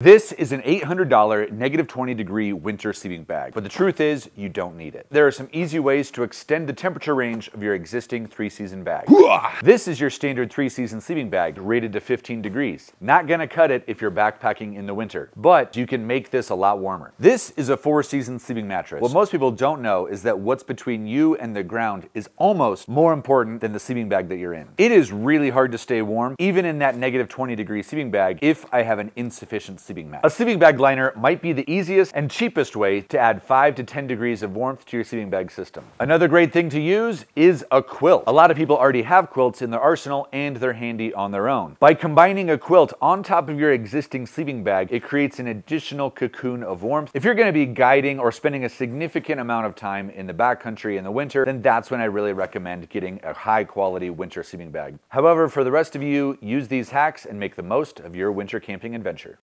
This is an $800 negative 20 degree winter sleeping bag, but the truth is you don't need it. There are some easy ways to extend the temperature range of your existing three season bag. this is your standard three season sleeping bag rated to 15 degrees. Not gonna cut it if you're backpacking in the winter, but you can make this a lot warmer. This is a four season sleeping mattress. What most people don't know is that what's between you and the ground is almost more important than the sleeping bag that you're in. It is really hard to stay warm, even in that negative 20 degree sleeping bag, if I have an insufficient sleeping mat. A sleeping bag liner might be the easiest and cheapest way to add 5 to 10 degrees of warmth to your sleeping bag system. Another great thing to use is a quilt. A lot of people already have quilts in their arsenal and they're handy on their own. By combining a quilt on top of your existing sleeping bag, it creates an additional cocoon of warmth. If you're going to be guiding or spending a significant amount of time in the backcountry in the winter, then that's when I really recommend getting a high quality winter sleeping bag. However, for the rest of you, use these hacks and make the most of your winter camping adventure.